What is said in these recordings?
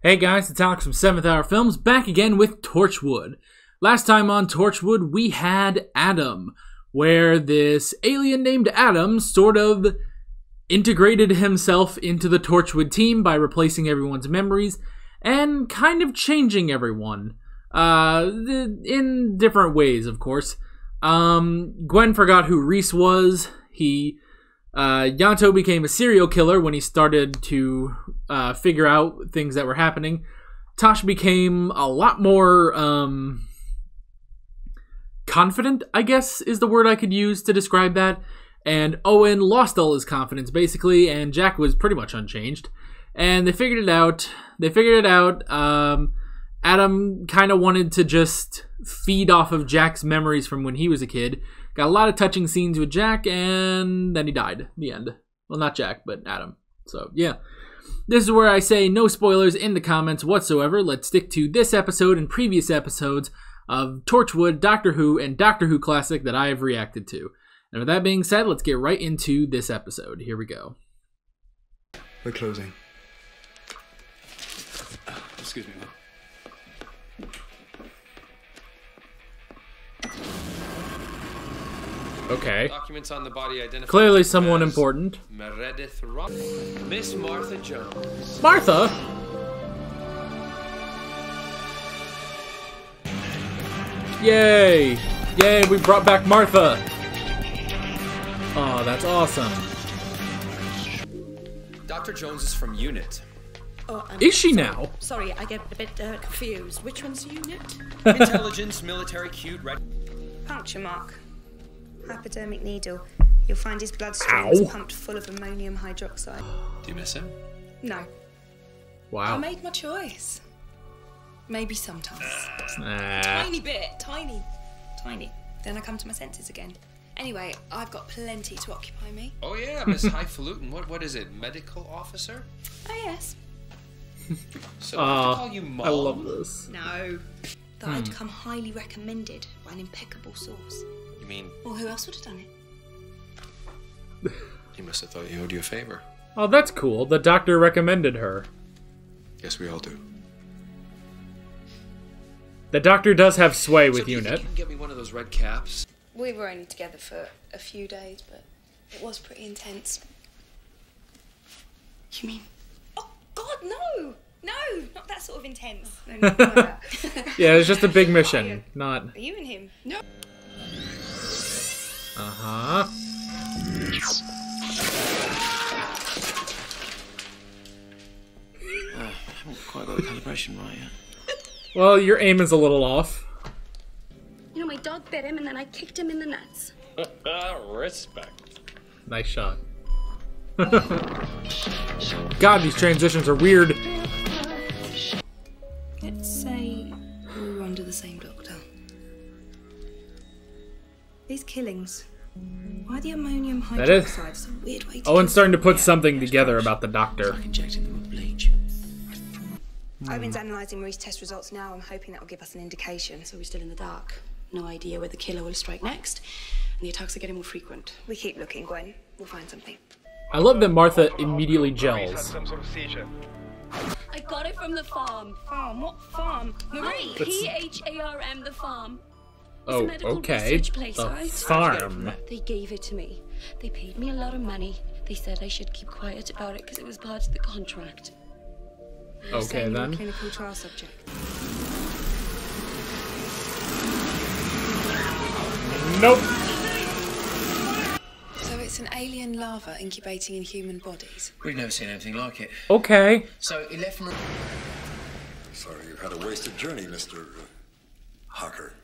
Hey guys, it's Alex from 7th Hour Films, back again with Torchwood. Last time on Torchwood, we had Adam, where this alien named Adam sort of integrated himself into the Torchwood team by replacing everyone's memories and kind of changing everyone. Uh, in different ways, of course. Um, Gwen forgot who Rhys was. He uh, Ianto became a serial killer when he started to uh, figure out things that were happening. Tosh became a lot more um, confident, I guess is the word I could use to describe that. And Owen lost all his confidence basically, and Jack was pretty much unchanged. And they figured it out. They figured it out. Um, Adam kind of wanted to just feed off of Jack's memories from when he was a kid. Got a lot of touching scenes with Jack, and then he died. The end. Well, not Jack, but Adam. So, yeah. This is where I say no spoilers in the comments whatsoever. Let's stick to this episode and previous episodes of Torchwood, Doctor Who, and Doctor Who Classic that I have reacted to. And with that being said, let's get right into this episode. Here we go. We're closing. Excuse me, Okay. Documents on the body identify Clearly someone important. Meredith Rock. Miss Martha Jones. Martha! Yay! Yay, we brought back Martha! Oh, that's awesome. Dr. Jones is from UNIT. Oh, I'm Is she sorry. now? Sorry, I get a bit uh, confused. Which one's unit? Intelligence, military, cute, red. Puncture mark. Hypodermic needle. You'll find his bloodstream is pumped full of ammonium hydroxide. Do you miss him? No. Wow. I made my choice. Maybe sometimes. Nah. Tiny bit, tiny, tiny. Then I come to my senses again. Anyway, I've got plenty to occupy me. Oh yeah, Miss Highfalutin. What what is it? Medical officer? Oh yes. So I have call you mom. I love this. No. That I'd hmm. come highly recommended by an impeccable source. You mean Or who else would have done it? he must have thought he owed you a favor? Oh, that's cool. The doctor recommended her. Yes, we all do. The doctor does have sway with so you UNIT. think you can get me one of those red caps? We were only together for a few days, but it was pretty intense. You mean? Oh God, no! No, not that sort of intense. Oh, no, nothing like that. Yeah, it's just a big mission. Not. Are you and him? No. Uh huh. I haven't quite got the calibration right yet. Well, your aim is a little off. You know, my dog bit him and then I kicked him in the nuts. Respect. Nice shot. God, these transitions are weird. Owen's kill starting to someone. put something together about the doctor. Like injecting them with bleach. Owen's analysing Marie's test results now. I'm hoping that will give us an indication. So we're still in the dark. No idea where the killer will strike next. And the attacks are getting more frequent. We keep looking, Gwen. We'll find something. I love that Martha immediately gels. some sort of seizure. I got it from the Pharm. Pharm? What Pharm? Marie! P H A R M, the Pharm. It's Oh, a okay. research place, The right? Pharm. They gave it to me. They paid me a lot of money. They said I should keep quiet about it because it was part of the contract. Okay Saying you're a then. clinical trial subject. Nope. So it's an alien larva incubating in human bodies. We've never seen anything like it. Okay. So he left from. Sorry you've had a wasted journey, Mr. Harker.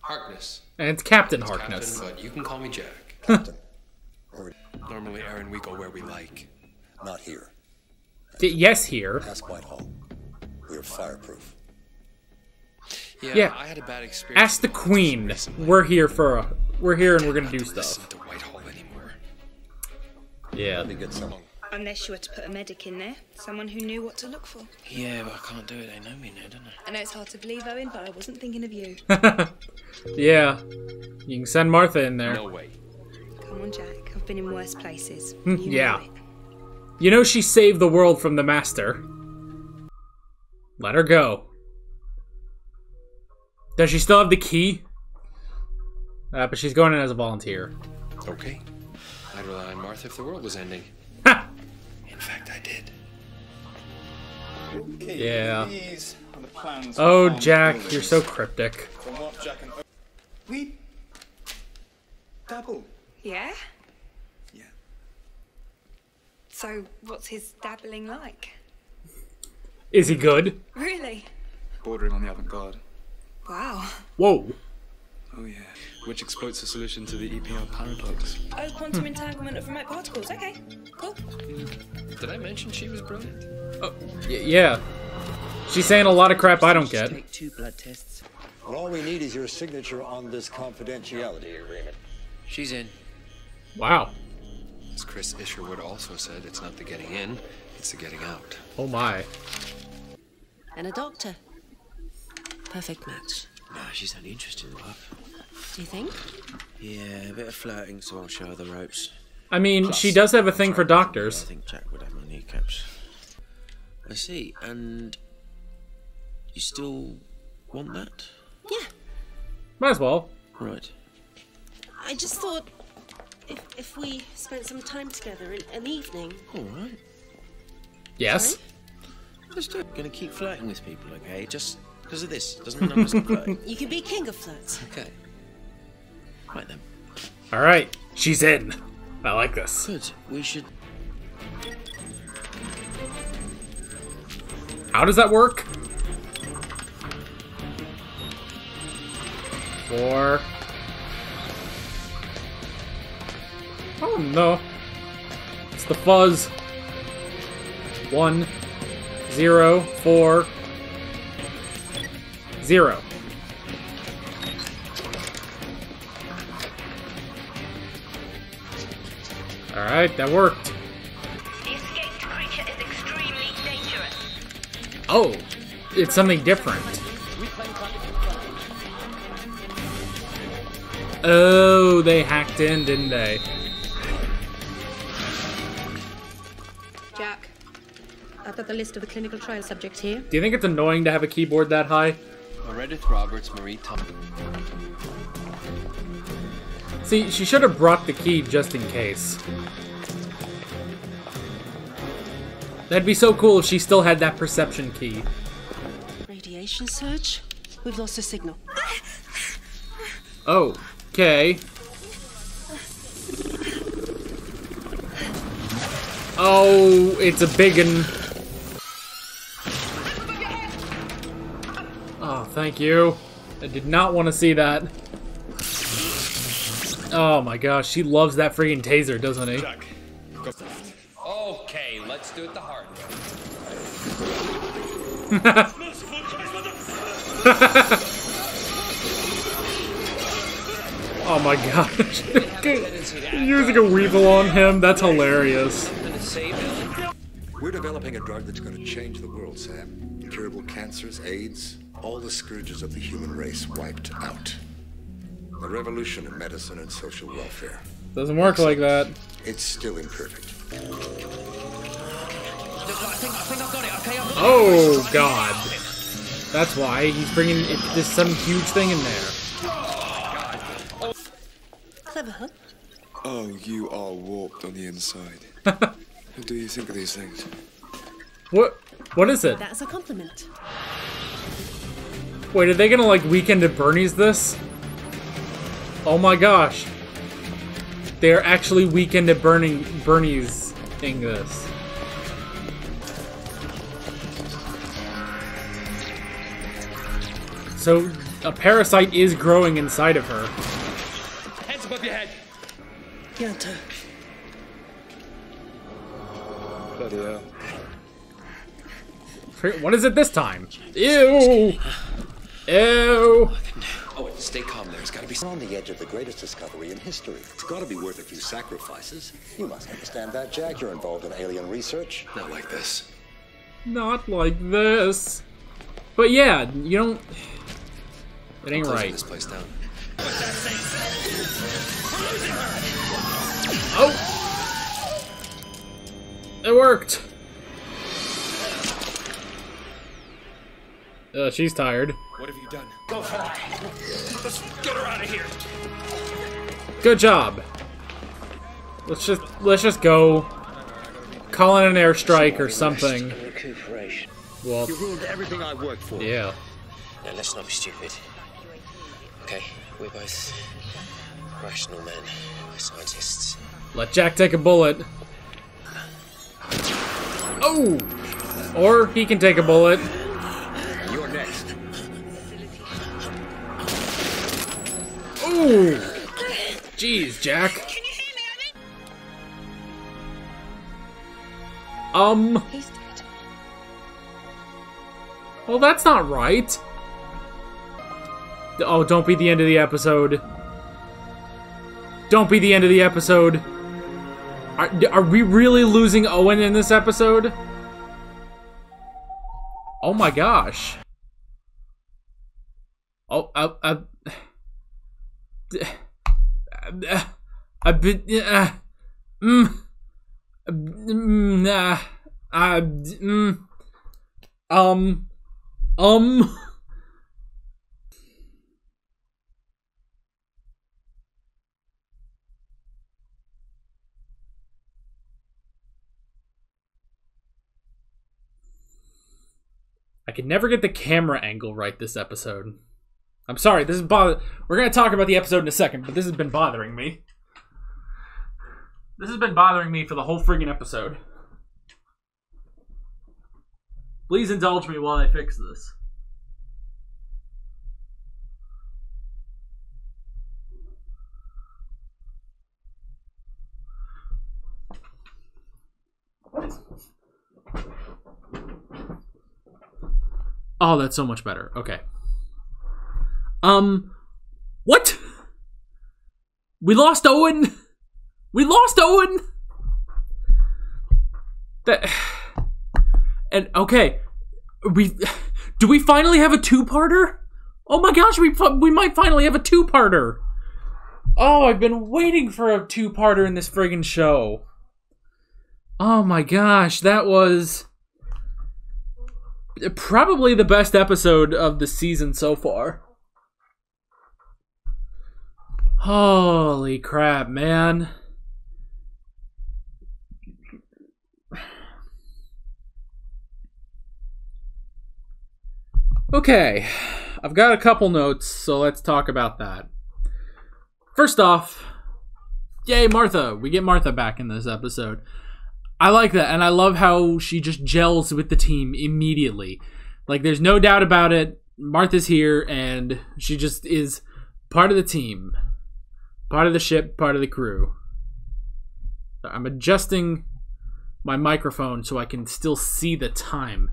Harkness. And it's Captain Captain, Harkness. but you can call me Jack. Captain. Or Normally, Aaron, we go where we like. not here. D- yes, here. Ask Whitehall. We're fireproof. Yeah, Yeah. I had a bad experience. Ask the Queen. We're here for. A, we're here and we're gonna Not do to stuff. listen to Whitehall anymore. Yeah. Let me get someone. And they're sure to put a medic in there. Someone who knew what to look for. Yeah, but I can't do it. They know me now, don't they? I know it's hard to believe, Owen, but I wasn't thinking of you. Yeah. You can send Martha in there. No way. Come on, Jack. I've been in worse places. Hmm, You know yeah. it. You know she saved the world from the Master. Let her go. Does she still have the key? Uh, but she's going in as a volunteer. Okay. I'd rely on Martha if the world was ending. Ha! In fact, I did. Okay, Yeah. These are the plans Oh, Jack, buildings. you're so cryptic. From what Jack and we dabble. Yeah? Yeah. So, what's his dabbling like? Is he good? Really? Bordering on the avant-garde. Wow. Whoa. Oh, yeah. Which exploits a solution to the EPR paradox. Oh, quantum entanglement of remote particles. Okay, cool. Did I mention she was brilliant? Oh, y- yeah. She's saying a lot of crap I don't get. Take two blood tests. Well, all we need is your signature on this confidentiality agreement. She's in. Wow. As Chris Isherwood also said, it's not the getting in, it's the getting out. Oh my. And a doctor. Perfect match. Nah, she's only interested in love. Do you think? Yeah, a bit of flirting, so I'll show her the ropes. I mean, she does have a thing for doctors. I doctors. think Jack would have my kneecaps. I see, and you still want that? Yeah. Might as well. Right. I just thought if, if we spent some time together in an evening. All right. Yes. Let's do. Uh, gonna keep flirting with people, okay? Just because of this doesn't mean I'm not flirting. You can be king of flirts. Okay. Right then. All right. She's in. I like this. Good. We should. How does that work? Four. Oh no. It's the fuzz. One, zero, four, zero. Alright, that worked. The escaped creature is extremely dangerous. Oh, it's something different. Oh, they hacked in, didn't they? Got the list of the clinical trial subjects here. Do you think it's annoying to have a keyboard that high? Meredith Roberts, Marie Thompson. See, she should have brought the key just in case. That'd be so cool if she still had that perception key. Radiation search? We've lost a signal. Oh, okay. Oh, it's a big one. Thank you. I did not want to see that. Oh my gosh, she loves that freaking taser, doesn't he? Jack, go first. Okay, let's do it the hard way. Oh my gosh. Using a weevil on him, that's hilarious. Gonna save Ellen? We're developing a drug that's going to change the world, Sam. Curable cancers, AIDS, all the scourges of the human race wiped out. A revolution in medicine and social welfare. Doesn't work like that. It's still imperfect. Look, I think, I think I've got it, okay? I've got Oh god. That's why he's bringing it, there's some huge thing in there. Clever, huh? Oh, you are warped on the inside. what do you think of these things? What? What is it? That's a compliment. Wait, are they gonna like Weekend at Bernie's this? Oh my gosh. They're actually Weekend at Bernie Bernie's in this. So a parasite is growing inside of her. Hands above your head. Ianto. Bloody hell. What is it this time? Ew! Ew! Oh, stay calm there. It's gotta be We're on the edge of the greatest discovery in history. It's got to be worth a few sacrifices. You must understand that, Jack. You're involved in alien research. not like this. Not like this. But yeah, you don't. It ain't Closing right. this place down. Oh! It worked! Uh, she's tired. What have you done? Go for it. Let's get her out of here. Good job. Let's just let's just go. Call in an airstrike or something. Well, You ruined everything I worked for. yeah. Now let's not be stupid. Okay, we're both rational men. We're scientists. Let Jack take a bullet. Oh! Or he can take a bullet. Jeez, Jack. Um. Well, that's not right. Oh, don't be the end of the episode. Don't be the end of the episode. Are, are we really losing Owen in this episode? Oh my gosh. Oh, uh, uh, uh, uh, mm, um, um. I can never get the camera angle right this episode. I'm sorry, this is bother. We're gonna talk about the episode in a second, but this has been bothering me. This has been bothering me for the whole friggin' episode. Please indulge me while I fix this. Oh, that's so much better. Okay. Um, what? We lost Owen. We lost Owen. That. And okay, we do we finally have a two-parter? Oh my gosh, we we might finally have a two-parter. Oh, I've been waiting for a two-parter in this friggin' show. Oh my gosh, that was probably the best episode of the season so far. Holy crap, man. Okay, I've got a couple notes, so let's talk about that. First off, yay, Martha. We get Martha back in this episode. I like that, and I love how she just gels with the team immediately. Like, there's no doubt about it. Martha's here, and she just is part of the team, part of the ship, part of the crew. I'm adjusting my microphone so I can still see the time.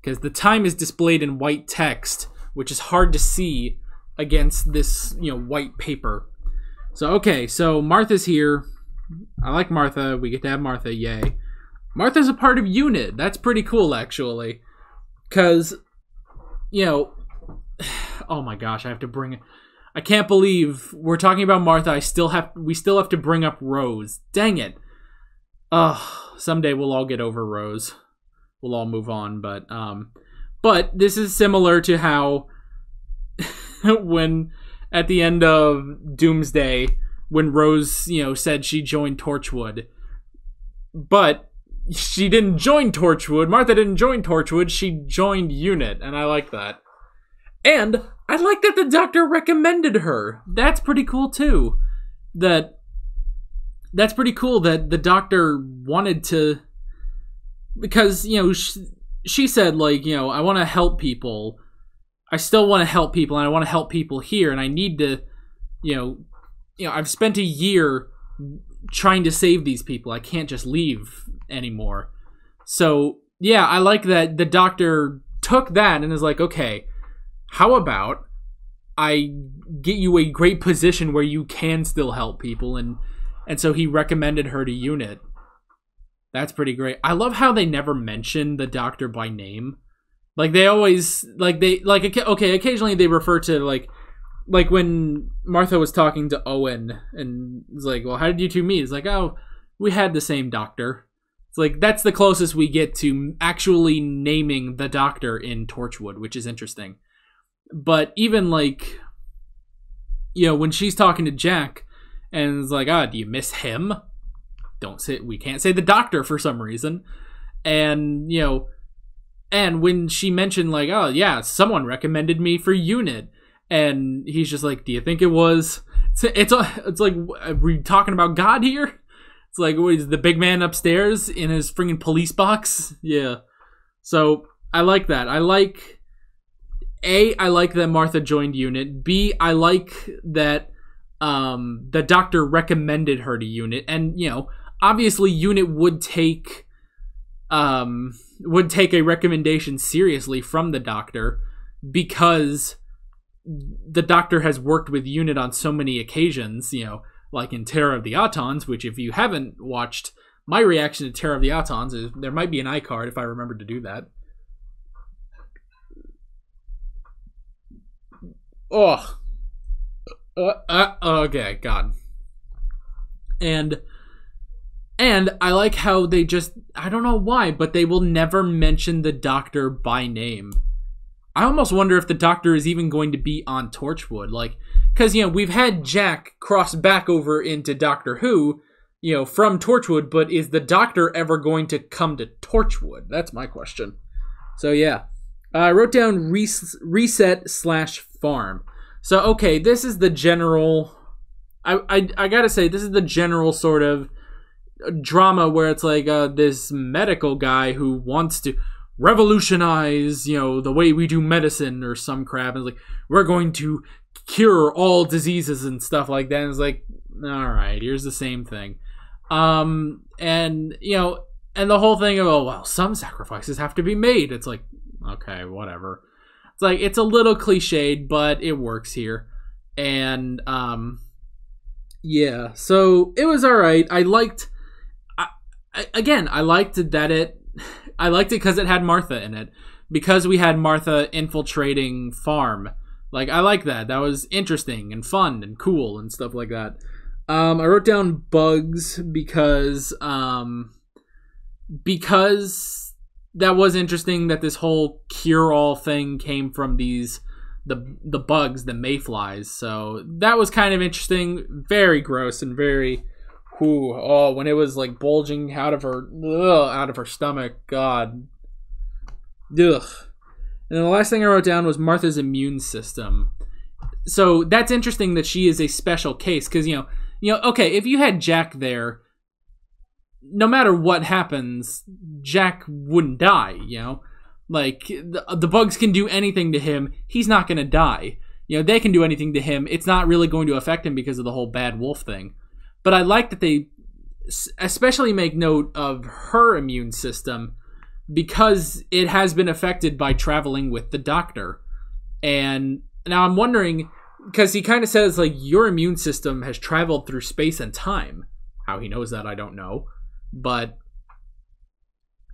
Because the time is displayed in white text, which is hard to see against this, you know, white paper. So, okay, so Martha's here. I like Martha. We get to have Martha. Yay. Martha's a part of UNIT. That's pretty cool, actually. Because, you know, oh my gosh, I have to bring. I can't believe we're talking about Martha. I still have. We still have to bring up Rose. Dang it. Ugh. Someday we'll all get over Rose. We'll all move on. But um, but this is similar to how when at the end of Doomsday when Rose, you know, said she joined Torchwood. But she didn't join Torchwood. Martha didn't join Torchwood. She joined Unit, and I like that. And I like that the doctor recommended her. That's pretty cool too. That that's pretty cool that the doctor wanted to because, you know, she, she said like, you know, I want to help people. I still want to help people and I want to help people here and I need to, you know, you know, I've spent a year trying to save these people. I can't just leave anymore. So, yeah, I like that the doctor took that and is like, okay, how about I get you a great position where you can still help people and and so he recommended her to unit. That's pretty great. I love how they never mention the doctor by name. Like they always like they like okay, occasionally they refer to like like when Martha was talking to Owen and was like, "Well, how did you two meet?" It's like, "Oh, we had the same doctor." It's like that's the closest we get to actually naming the Doctor in Torchwood, which is interesting. But even like, you know, when she's talking to Jack, and it's like, ah, do you miss him? Don't say we can't say the Doctor for some reason, and you know, and when she mentioned like, oh yeah, someone recommended me for Unit, and he's just like, do you think it was? It's it's, it's like, are we talking about God here? It's like, what is the big man upstairs in his freaking police box? Yeah. So I like that. I like a. I like that Martha joined Unit. B. I like that um, the doctor recommended her to Unit, and you know, obviously, Unit would take um would take a recommendation seriously from the doctor because the doctor has worked with Unit on so many occasions. You know like in Terror of the Autons, which if you haven't watched, my reaction to Terror of the Autons is there might be an iCard if I remember to do that. Oh. Uh, uh, okay, God. And and I like how they just I don't know why, but they will never mention the doctor by name. I almost wonder if the doctor is even going to be on Torchwood. Like because you know we've had Jack cross back over into Doctor Who, you know, from Torchwood, but is the Doctor ever going to come to Torchwood? That's my question. So yeah, I wrote down res- reset slash Pharm. So okay, this is the general. I, I I gotta say this is the general sort of drama where it's like uh, this medical guy who wants to revolutionize, you know, the way we do medicine or some crap. And like, we're going to cure all diseases and stuff like that. And it's like, all right, here's the same thing. Um, and you know, and the whole thing of oh well, some sacrifices have to be made. It's like, okay, whatever. It's like it's a little cliched, but it works here. And um, yeah, so it was all right. I liked. I, I, again, I liked that it. I liked it because it had Martha in it. Because we had Martha infiltrating Pharm like I like that. That was interesting and fun and cool and stuff like that. Um, I wrote down bugs because um, because that was interesting that this whole cure all thing came from these the the bugs, the mayflies. So that was kind of interesting. Very gross and very whoo oh when it was like bulging out of her ugh, out of her stomach. God. Ugh. And the last thing I wrote down was Martha's immune system. So that's interesting that she is a special case because you know, you know, okay, if you had Jack there, no matter what happens, Jack wouldn't die. You know, like the, the bugs can do anything to him, he's not gonna die. You know, they can do anything to him, it's not really going to affect him because of the whole bad wolf thing. But I like that they especially make note of her immune system because it has been affected by traveling with the doctor. And now I'm wondering because he kind of says like your immune system has traveled through space and time. How he knows that I don't know, but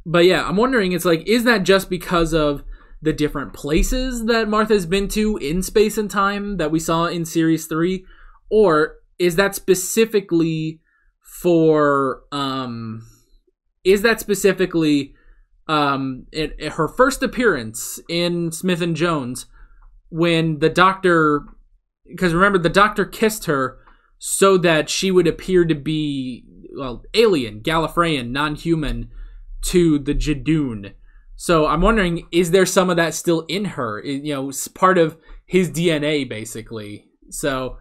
but yeah, I'm wondering it's like is that just because of the different places that Martha's been to in space and time that we saw in series 3 or is that specifically for um is that specifically um, it, it, her first appearance in Smith and Jones when the doctor, because remember the doctor kissed her so that she would appear to be well alien, Gallifreyan, non-human to the Judoon. So I'm wondering, is there some of that still in her? You know, part of his DNA basically. So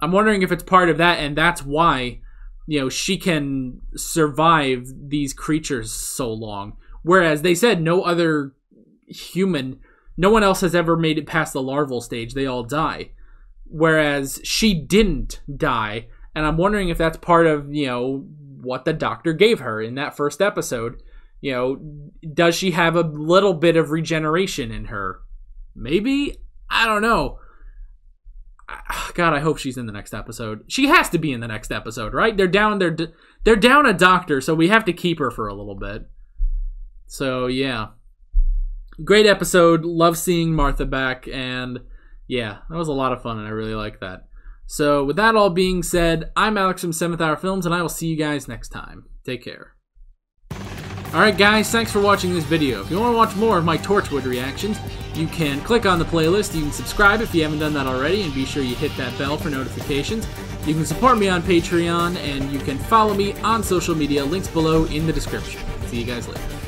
I'm wondering if it's part of that, and that's why you know she can survive these creatures so long Whereas they said no other human, no one else has ever made it past the larval stage. They all die. Whereas she didn't die. And I'm wondering if that's part of, you know, what the doctor gave her in that first episode. You know, does she have a little bit of regeneration in her? Maybe? I don't know. God, I hope she's in the next episode. She has to be in the next episode, right? They're down they're they're down a doctor, so we have to keep her for a little bit. So yeah, great episode. Love seeing Martha back, and yeah, that was a lot of fun, and I really like that. So with that all being said, I'm Alex from Seventh Hour Films, and I will see you guys next time. Take care. Alright guys, thanks for watching this video. If you want to watch more of my Torchwood reactions, you can click on the playlist, you can subscribe if you haven't done that already, and be sure you hit that bell for notifications. You can support me on Patreon, and you can follow me on social media, links below in the description. See you guys later.